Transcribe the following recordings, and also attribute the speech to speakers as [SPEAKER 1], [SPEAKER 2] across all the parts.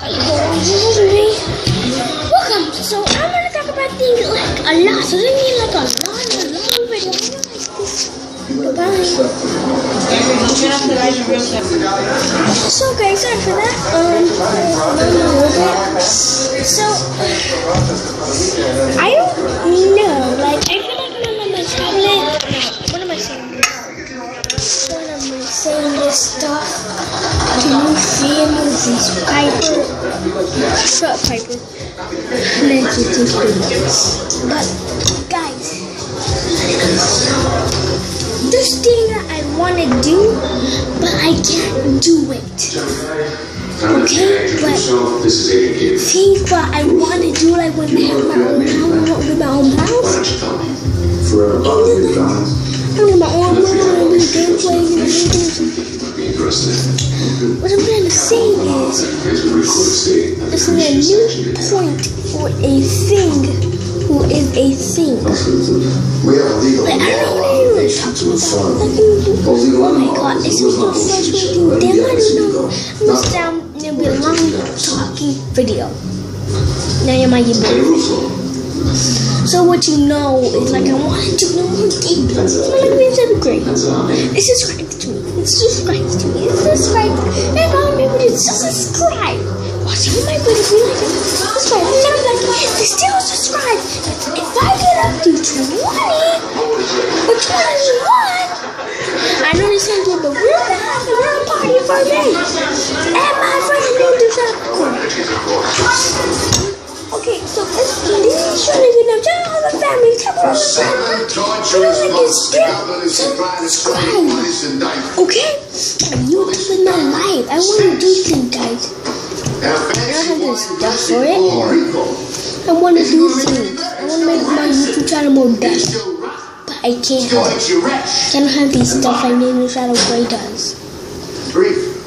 [SPEAKER 1] Welcome. So I'm gonna talk about things like a lot. So this means like a lot, a long video like this. Goodbye. So guys, sorry for that. Um. So I don't know. Like I feel like I'm on my tablet. What am I saying? What am I saying this stuff to new families? Piper, shut Piper. Let's just do But guys, this thing that I want to do, but I can't do it. Okay, but
[SPEAKER 2] This
[SPEAKER 1] things I want to do, like when I have my own house, my own house. I my own do gameplays and everything.
[SPEAKER 2] Might be interested.
[SPEAKER 1] What I'm trying to say is,
[SPEAKER 2] Here's the record state.
[SPEAKER 1] this is a new point for a thing who is a thing.
[SPEAKER 3] We have a legal
[SPEAKER 1] But I don't know what you
[SPEAKER 3] obligation to inform.
[SPEAKER 1] Oh my god, this is the first thing. Damn, I don't know. I'm gonna sound, it'll be a long talking video. Now you might get bored. So what you know is like I wanted to know more deep. It's like me seventh grade. It's subscribe to It's subscribe to me. Subscribe. And all do is just subscribe. Watch of my videos. Be like, subscribe. And I'm like, they still subscribe. If I get up to 20 or 21, I know this sounds weird, but we're gonna have a real party for me. And my friends will do something. Okay, so this. To get them channel of the family. Talk about the family.
[SPEAKER 3] Torturous
[SPEAKER 1] Feeling like it's
[SPEAKER 3] the
[SPEAKER 1] still
[SPEAKER 3] government is supplying its
[SPEAKER 1] subscribe.
[SPEAKER 3] police and knife.
[SPEAKER 1] Okay? YouTube is my life. I want to do things, guys.
[SPEAKER 3] And fancy
[SPEAKER 1] have this stuff for it. I want to do things. I want to make my YouTube channel more better. But I can't. I don't have these stuff like Name Shadow Grey does.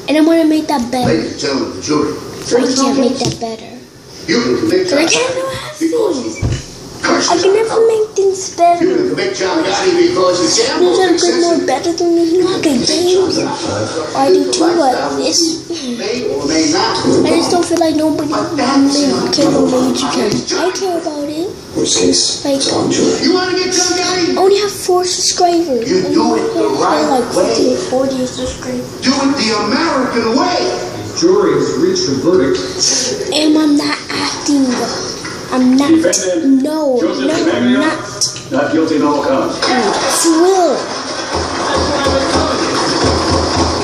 [SPEAKER 1] And I want to make that better.
[SPEAKER 3] Ladies and gentlemen, the jury.
[SPEAKER 1] But I can't make that better.
[SPEAKER 3] You can convict
[SPEAKER 1] But I
[SPEAKER 3] John
[SPEAKER 1] can't know
[SPEAKER 3] Gotti
[SPEAKER 1] how
[SPEAKER 3] you
[SPEAKER 1] I can
[SPEAKER 3] honor.
[SPEAKER 1] never make things
[SPEAKER 3] You can convict John Gotti because he
[SPEAKER 1] Name
[SPEAKER 3] gambled
[SPEAKER 1] Shadow Grey more better than me. Look at games. I do too, but it's.
[SPEAKER 3] May may.
[SPEAKER 1] I just don't feel like nobody really cares about my YouTube channel. I care about it.
[SPEAKER 3] Worst case,
[SPEAKER 1] Like,
[SPEAKER 3] on jury. You want to get John Gotti?
[SPEAKER 1] I only have four subscribers.
[SPEAKER 3] You do it the
[SPEAKER 1] I have
[SPEAKER 3] right
[SPEAKER 1] like 50
[SPEAKER 3] way.
[SPEAKER 1] or 40 subscribers.
[SPEAKER 3] Do it the American way.
[SPEAKER 4] Jury has reached a verdict.
[SPEAKER 1] And I'm not acting. I'm not.
[SPEAKER 4] Defendant
[SPEAKER 1] No,
[SPEAKER 4] Joseph
[SPEAKER 1] no, I'm not.
[SPEAKER 4] Not guilty of all counts.
[SPEAKER 1] Swill.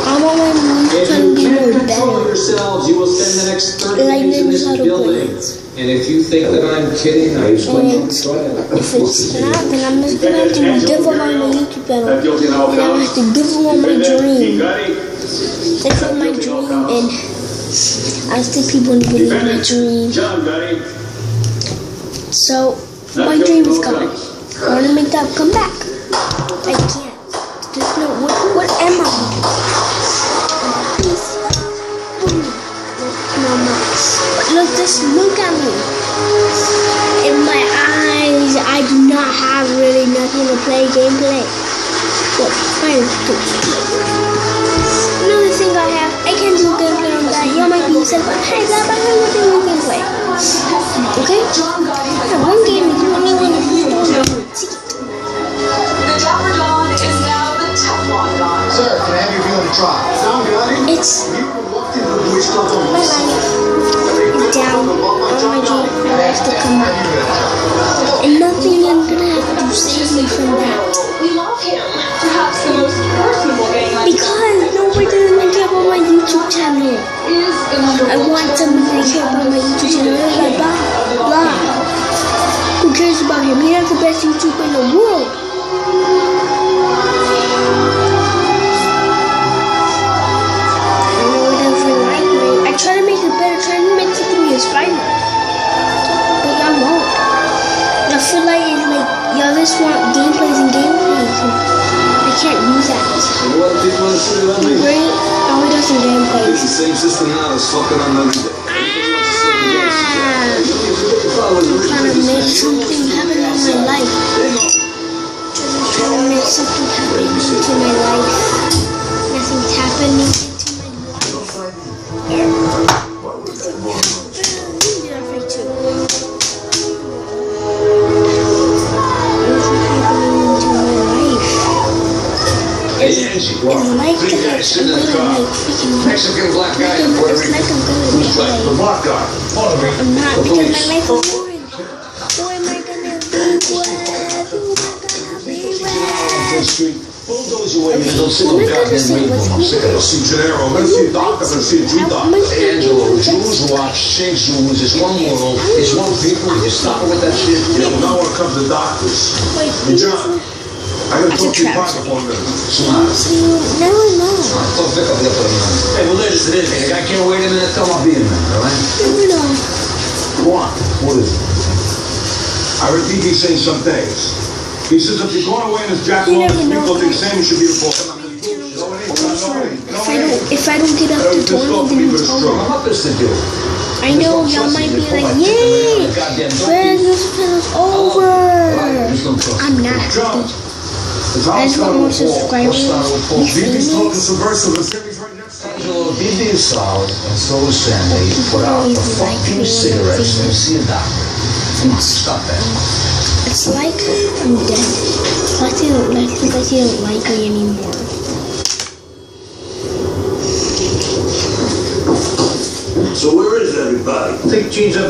[SPEAKER 1] I want my YouTube
[SPEAKER 4] If
[SPEAKER 1] channel
[SPEAKER 4] you
[SPEAKER 1] to be more
[SPEAKER 4] can't control
[SPEAKER 1] better.
[SPEAKER 4] yourselves, you will spend the next 30
[SPEAKER 1] Like
[SPEAKER 4] days in this building.
[SPEAKER 1] Blades.
[SPEAKER 4] And if you think that I'm kidding, I just want you to try it.
[SPEAKER 1] If it's not, then I'm just gonna have to give up on my YouTube
[SPEAKER 4] Not
[SPEAKER 1] channel.
[SPEAKER 4] guilty
[SPEAKER 1] And I'm gonna have to give up on my dream.
[SPEAKER 4] Gotti.
[SPEAKER 1] That's not my dream, and I still people believe in my dream. So my dream is gone. I want to make that come back. I can't. There's no. What, what am I? No, no. Look, just look at me. In my eyes, I do not have really nothing to play gameplay. What? Fine. It's my life. Down. All my dreams have to come out. And nothing is gonna have to save me from that.
[SPEAKER 5] We love him. Perhaps the most personable game I
[SPEAKER 1] Because nobody doesn't care about my YouTube channel. I want somebody to care about my YouTube channel. Like, blah, blah. Who cares about him? He's not the best YouTuber in the world. All he does is gameplays.
[SPEAKER 4] It's the same system now as fucking on the
[SPEAKER 1] Ah, trying to make something happen in my life. Just trying to make something happen
[SPEAKER 6] car.
[SPEAKER 1] like freaking.
[SPEAKER 6] Mexican black guy in Puerto Rico. Who's black? The black guy.
[SPEAKER 1] I'm not because my life is boring. Who am I gonna be with? Who am I gonna be with?
[SPEAKER 6] Bulldoze your way in. Don't sit
[SPEAKER 1] I'm
[SPEAKER 6] on
[SPEAKER 1] not gonna
[SPEAKER 6] goddamn of this.
[SPEAKER 2] See Gennaro, let's see doctor, let's see G doctor.
[SPEAKER 6] Angelo, Jews watch Shake Jews. It's one world. It's one people. You stop with that shit.
[SPEAKER 2] You know, now when it comes to doctors, Hey, John, I gotta
[SPEAKER 1] It's a
[SPEAKER 2] talk to you
[SPEAKER 1] trap.
[SPEAKER 2] private for a minute.
[SPEAKER 6] Smart.
[SPEAKER 1] No, no.
[SPEAKER 6] Don't pick up the other man. Hey, well, listen, listen. The guy can't wait a minute. Tell him I'll be in there, all right?
[SPEAKER 1] No, no.
[SPEAKER 6] Go on. What is it?
[SPEAKER 2] I heard DD saying some things. He says if you're going away in this jacket,
[SPEAKER 1] You
[SPEAKER 2] all
[SPEAKER 1] never know
[SPEAKER 2] people think Sammy should be the boss. No, it ain't. No, it ain't. No,
[SPEAKER 1] If I don't, if I don't get up to
[SPEAKER 2] just
[SPEAKER 1] 20, then
[SPEAKER 2] for
[SPEAKER 1] it's over.
[SPEAKER 6] I'm up this to do.
[SPEAKER 1] I know y'all might be like, yay, Christmas is over.
[SPEAKER 6] Just don't trust
[SPEAKER 1] I'm not.
[SPEAKER 2] John,
[SPEAKER 1] I
[SPEAKER 2] if
[SPEAKER 1] just
[SPEAKER 2] Alex
[SPEAKER 1] want
[SPEAKER 2] got
[SPEAKER 1] more
[SPEAKER 2] a fall,
[SPEAKER 1] subscribers.
[SPEAKER 6] Paul
[SPEAKER 1] You
[SPEAKER 2] BB's talking
[SPEAKER 1] famous?
[SPEAKER 2] subversive and Sammy's right next to him.
[SPEAKER 6] Angelo, BB is solid, and so is Sandy. Put out the fucking cigarettes and see a doctor. Come on, stop that.
[SPEAKER 1] It's like I'm dead. It's like they don't like, it's like they don't like me anymore.
[SPEAKER 3] So where is everybody?
[SPEAKER 6] Take Gene's up